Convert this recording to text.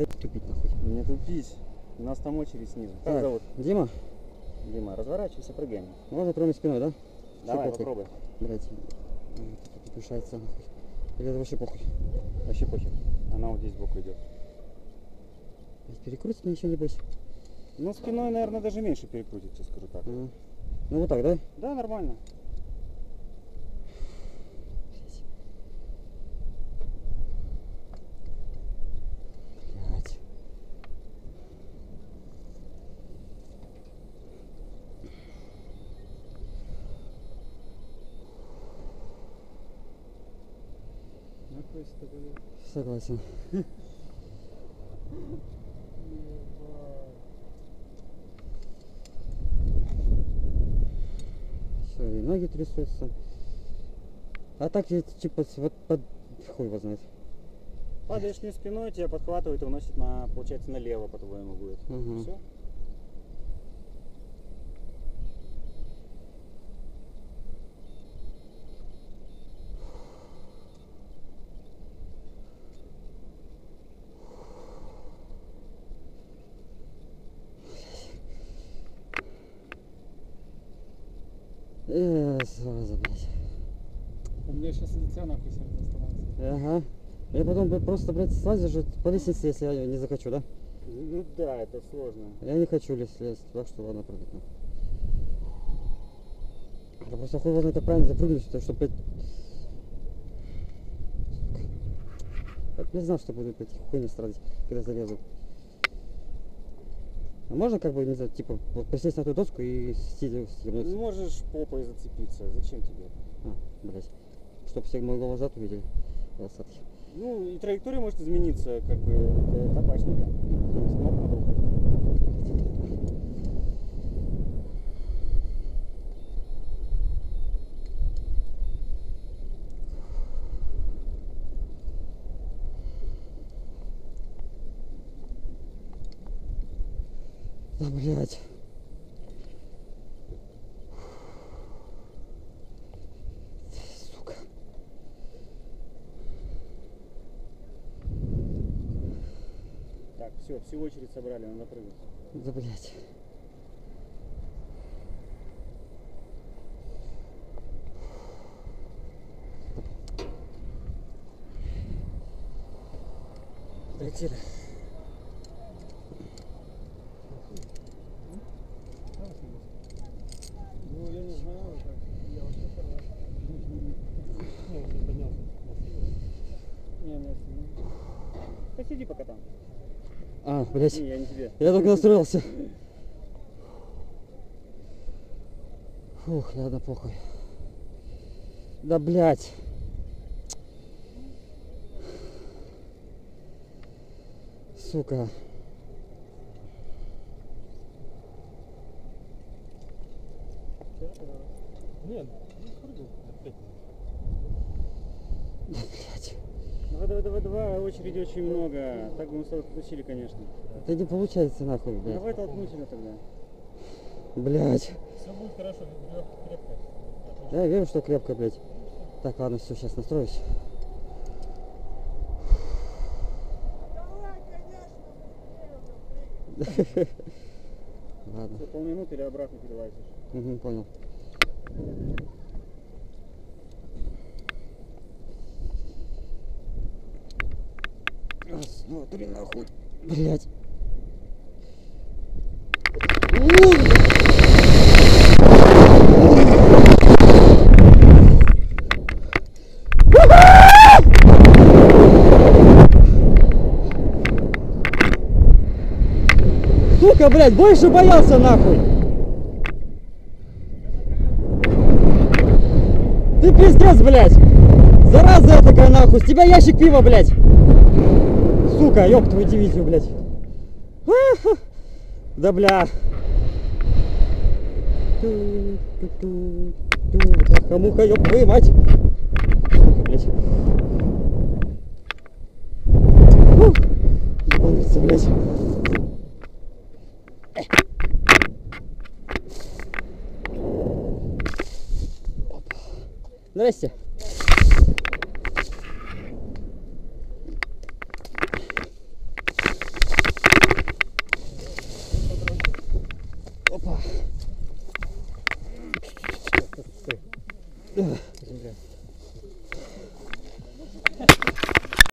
стоять тупить нахуй. Не тупись. У нас там очередь снизу. Как Так, зовут? Дима, Дима, разворачивайся, прыгаем. можно прямо спиной, да? Давай, похуй. попробуй. Блять, тут мешается нахуй. Или это вообще похуй? Вообще похер. Она вот здесь сбоку идет. Перекрутит мне ничего не бойся. Ну, спиной, наверное, даже меньше перекрутится, скажу так. А. Ну вот так, да? Да, нормально. Блять. Согласен. Все, и ноги трясутся. А так типа вот под хуй его знает. Падаешь не спиной, тебя подхватывает и уносит на, получается, налево, по-твоему, будет. Ага. Все? Э, зараза, блядь. У меня сейчас тебя нахуй сердце остановится. Ага. Я потом бы просто, блядь, слазю же по лестнице, если я не захочу, да? Ну да, это сложно. Я не хочу лезть, лезть, так что ладно, прыгать. нахуй. Это просто хуй возьмет, это правильно запрыгнуть, потому что, блядь... Я не знал, что буду, блядь, хуйни страдать, когда залезу. А можно как бы, не знаю, типа, вот присесть на эту доску и сидя съебнуться? Можешь попой зацепиться. Зачем тебе? А, блядь. Чтоб все мои головожат увидели. Ну, и траектория может измениться, как бы, это табачника. Ног надо уходить. Блядь. Сука. Так, все, всю очередь собрали, надо прыгать. Да, блядь. Летели. Ну, я не знаю, как. Я вообще первый раз. Ну, не поднялся. Не, не, не. Посиди пока там. А, блядь. Не, я не тебе. Я только настроился. Фух, ладно, похуй. Да, блядь. Сука. Нет, не прыгал. Опять. Давай, давай, давай, очереди очень много. Так бы мы сразу получили, конечно. Это не получается нахуй, блядь. Давай толкну тебя тогда. Блядь. Все будет хорошо, крепко. Я верю, что крепко, блядь. Так, ладно, все, сейчас настроюсь. Ладно, полминуты или обратно перелазишь. Мгм, понял. Раз, два, три, нахуй. Блять. Сука, блядь, больше боялся нахуй. Ты пиздец, блядь. Зараза такая нахуй. С тебя ящик пива, блядь. Сука, ёб твою дивизию, блядь. Да бля. Бляха-муха, ёб твою мать. Блядь. Ебанулся, блядь. Здрасте. Opa. Uh.